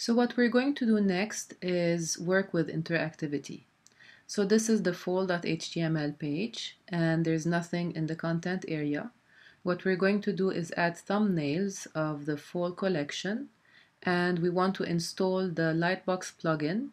So what we're going to do next is work with interactivity. So this is the fall.html page and there's nothing in the content area. What we're going to do is add thumbnails of the fall collection and we want to install the Lightbox plugin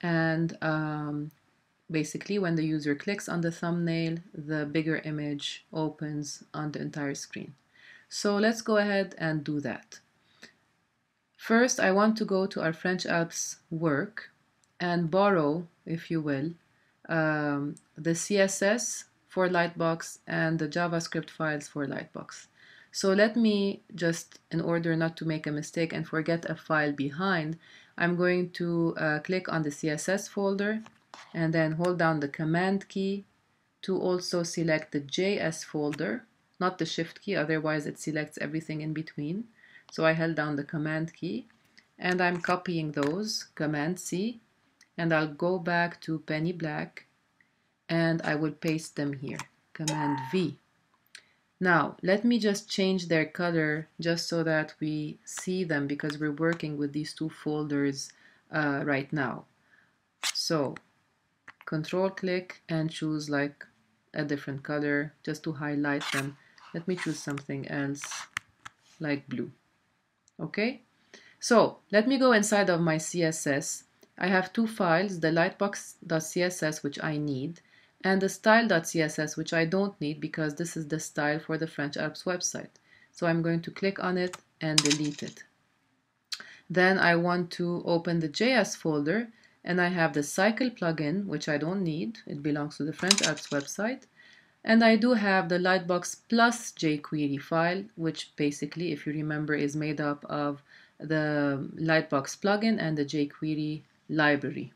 and um, basically when the user clicks on the thumbnail the bigger image opens on the entire screen. So let's go ahead and do that. First, I want to go to our French Alps work and borrow, if you will, um, the CSS for Lightbox and the JavaScript files for Lightbox. So let me just, in order not to make a mistake and forget a file behind, I'm going to uh, click on the CSS folder and then hold down the Command key to also select the JS folder, not the Shift key, otherwise it selects everything in between. So I held down the command key and I'm copying those, command C, and I'll go back to Penny Black and I will paste them here, command V. Now, let me just change their color just so that we see them because we're working with these two folders uh, right now. So, control click and choose like a different color just to highlight them. Let me choose something else like blue okay? So let me go inside of my CSS I have two files the lightbox.css which I need and the style.css which I don't need because this is the style for the French Alps website. So I'm going to click on it and delete it. Then I want to open the JS folder and I have the cycle plugin which I don't need. It belongs to the French Alps website and I do have the Lightbox plus jQuery file, which basically, if you remember, is made up of the Lightbox plugin and the jQuery library.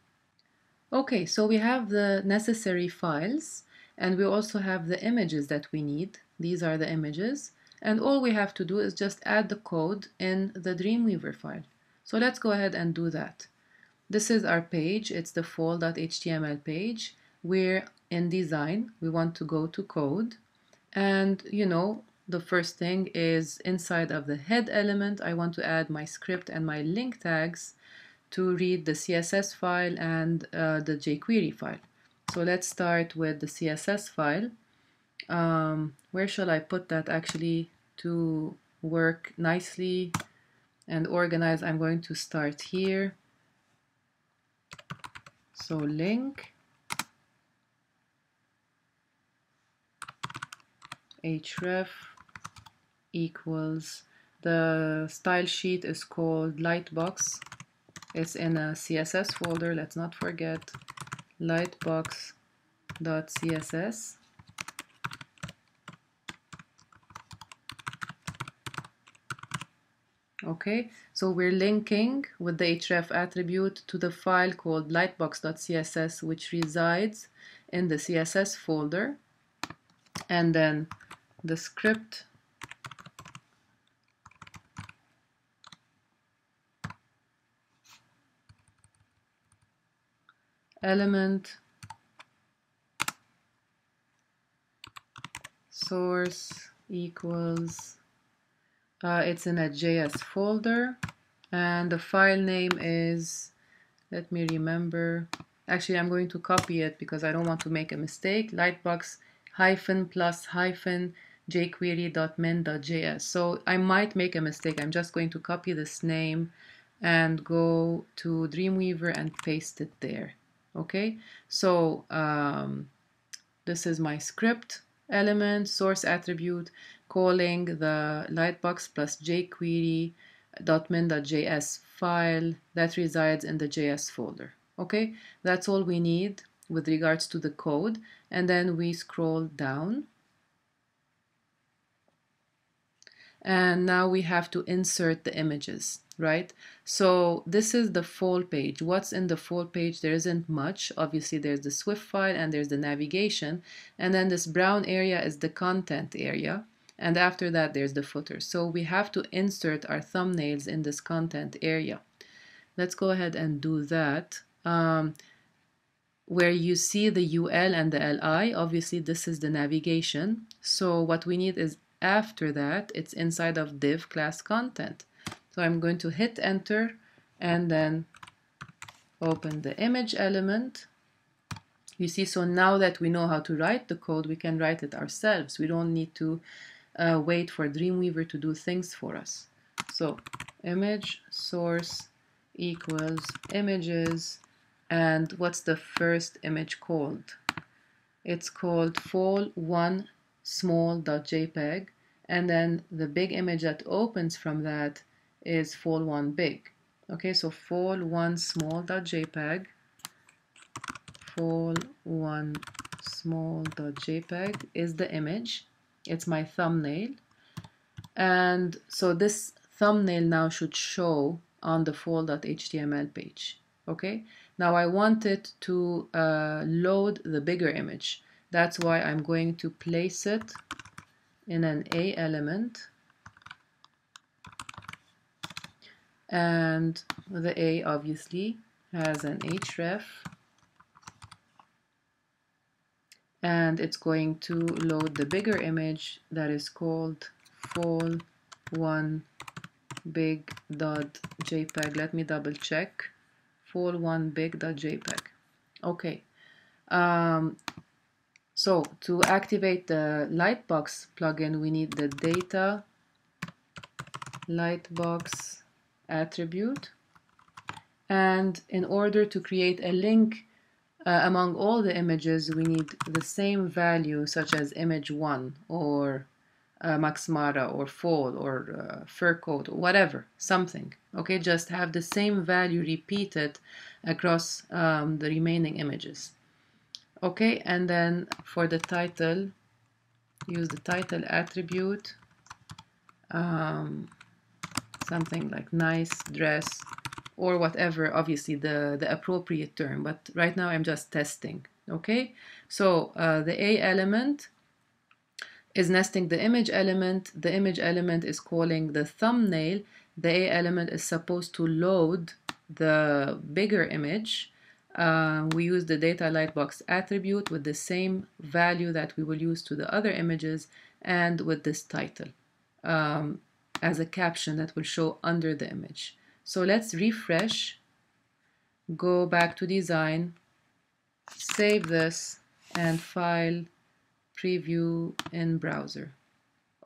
Okay, so we have the necessary files and we also have the images that we need. These are the images. And all we have to do is just add the code in the Dreamweaver file. So let's go ahead and do that. This is our page. It's the fall.html page. We're in design, we want to go to code. And, you know, the first thing is inside of the head element, I want to add my script and my link tags to read the CSS file and uh, the jQuery file. So let's start with the CSS file. Um, where shall I put that actually to work nicely and organize? I'm going to start here. So link href equals the style sheet is called lightbox. It's in a css folder let's not forget. lightbox.css okay so we're linking with the href attribute to the file called lightbox.css which resides in the css folder. And then the script. Element. Source equals uh, it's in a JS folder. And the file name is let me remember. Actually I'm going to copy it because I don't want to make a mistake. Lightbox hyphen plus hyphen jquery.min.js. So I might make a mistake. I'm just going to copy this name and go to Dreamweaver and paste it there. Okay, so um, this is my script element, source attribute, calling the lightbox plus jquery.min.js file that resides in the JS folder. Okay, that's all we need with regards to the code. And then we scroll down and now we have to insert the images right? So this is the fall page. What's in the fall page? There isn't much. Obviously there's the SWF file and there's the navigation. And then this brown area is the content area. And after that there's the footer. So we have to insert our thumbnails in this content area. Let's go ahead and do that. Um, where you see the UL and the LI obviously this is the navigation. So what we need is after that, it's inside of div class content. So I'm going to hit enter and then open the image element. You see, so now that we know how to write the code, we can write it ourselves. We don't need to uh, wait for Dreamweaver to do things for us. So image source equals images and what's the first image called? It's called fall1 small.jpg and then the big image that opens from that is fall1 big. Okay, so fall1 small.jpg fall1 small.jpg is the image. It's my thumbnail. And so this thumbnail now should show on the fall.html page. Okay, now I want it to uh, load the bigger image. That's why I'm going to place it in an A element. And the A obviously has an href. And it's going to load the bigger image that is called fall1 big dot jpeg Let me double check fall1 big dot jpeg Okay. Um, so to activate the Lightbox plugin, we need the data Lightbox attribute. And in order to create a link uh, among all the images, we need the same value such as image 1 or uh, Maxmara or Fall or uh, Fur Coat or whatever, something. Okay, just have the same value repeated across um, the remaining images. Okay, and then for the title, use the title attribute, um, something like nice dress or whatever, obviously the, the appropriate term, but right now I'm just testing. Okay, so uh, the A element is nesting the image element. The image element is calling the thumbnail. The A element is supposed to load the bigger image. Uh, we use the data lightbox attribute with the same value that we will use to the other images and with this title um, as a caption that will show under the image. So let's refresh, go back to design, save this and file preview in browser.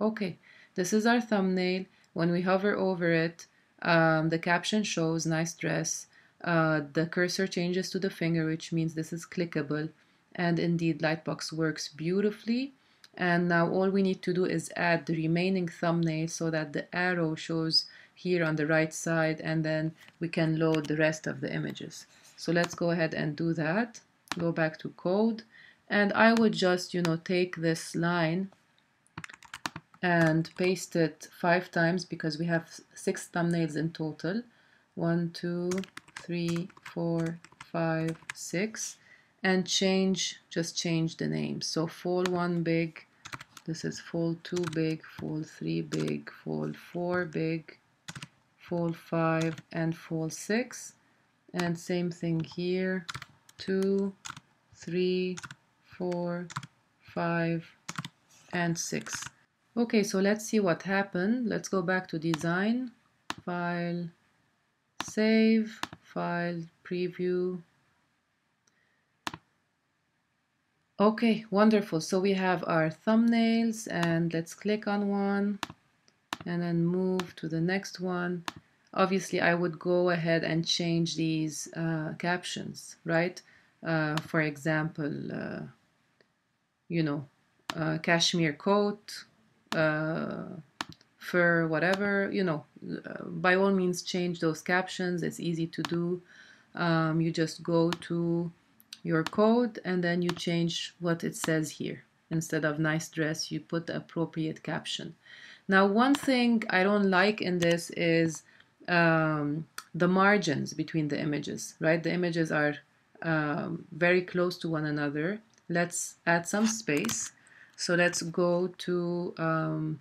Okay, this is our thumbnail. When we hover over it, um, the caption shows nice dress. Uh, the cursor changes to the finger, which means this is clickable. And indeed, Lightbox works beautifully. And now all we need to do is add the remaining thumbnail so that the arrow shows here on the right side and then we can load the rest of the images. So let's go ahead and do that. Go back to code and I would just you know take this line and paste it five times because we have six thumbnails in total one two three four five six and change just change the name so fall one big this is fall two big fall three big fall four big fall five and fall six and same thing here two three four, five, and six. Okay, so let's see what happened. Let's go back to design, file, save, file, preview. Okay, wonderful. So we have our thumbnails and let's click on one and then move to the next one. Obviously, I would go ahead and change these uh, captions, right? Uh, for example, uh, you know, uh, cashmere coat, fur, whatever, you know, uh, by all means change those captions. It's easy to do. Um, you just go to your code and then you change what it says here. Instead of nice dress, you put the appropriate caption. Now, one thing I don't like in this is um, the margins between the images, right? The images are um, very close to one another let's add some space. So let's go to um,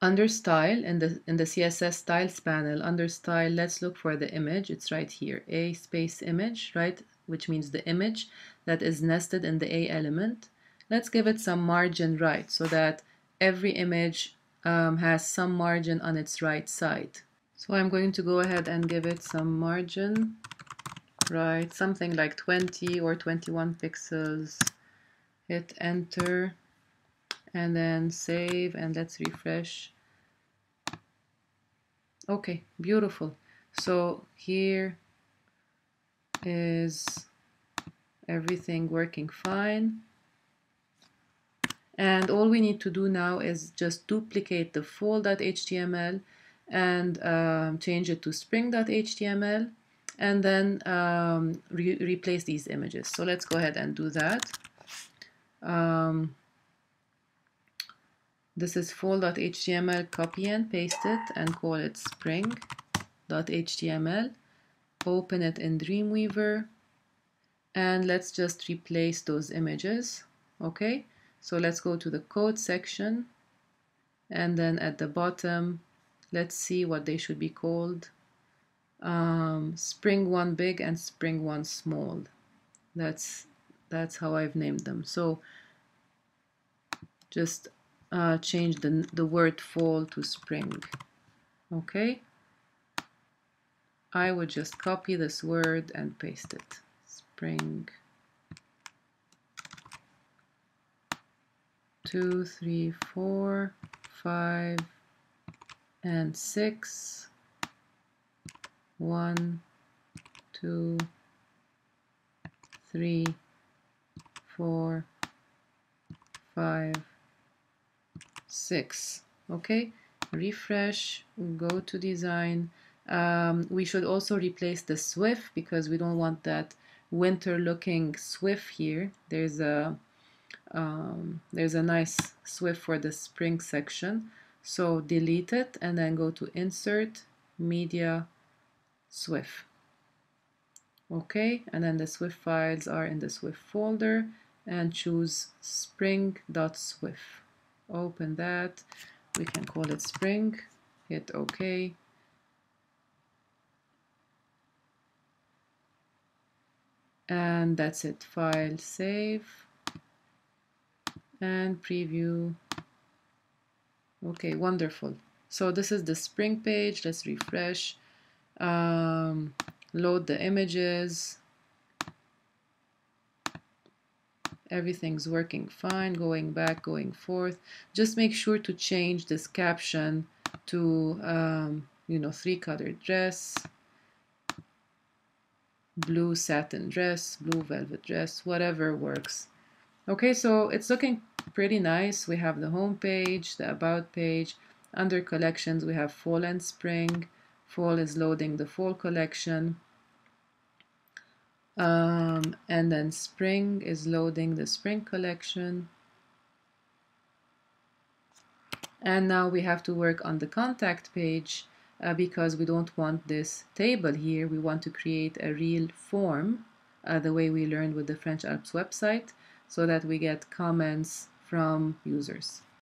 under style in the in the CSS styles panel under style let's look for the image. It's right here. A space image right? Which means the image that is nested in the a element. Let's give it some margin right so that every image um, has some margin on its right side. So I'm going to go ahead and give it some margin, right? Something like 20 or 21 pixels. Hit enter and then save and let's refresh. Okay, beautiful. So here is everything working fine. And all we need to do now is just duplicate the fall.html and um, change it to spring.html and then um, re replace these images. So let's go ahead and do that. Um, this is fall.html, copy and paste it and call it spring.html. Open it in Dreamweaver. And let's just replace those images. Okay, so let's go to the code section. And then at the bottom let's see what they should be called. Um, spring one big and spring one small. That's that's how I've named them. So just uh, change the, the word fall to spring. Okay? I would just copy this word and paste it. Spring. Two three four five and six, one, two, three, four, five, six. Okay, refresh, go to design. Um, we should also replace the SWF because we don't want that winter looking SWF here. There's a um, there's a nice SWF for the spring section. So delete it and then go to Insert, Media, SWF. Okay, and then the SWF files are in the SWF folder and choose spring.swf. Open that. We can call it spring. Hit OK. And that's it. File, save, and preview Okay, wonderful. So this is the spring page. Let's refresh. Um, load the images. Everything's working fine. Going back, going forth. Just make sure to change this caption to, um, you know, three color dress, blue satin dress, blue velvet dress, whatever works. Okay, so it's looking pretty nice. We have the home page, the about page. Under collections, we have fall and spring. Fall is loading the fall collection. Um, and then spring is loading the spring collection. And now we have to work on the contact page uh, because we don't want this table here. We want to create a real form uh, the way we learned with the French Alps website so that we get comments from users.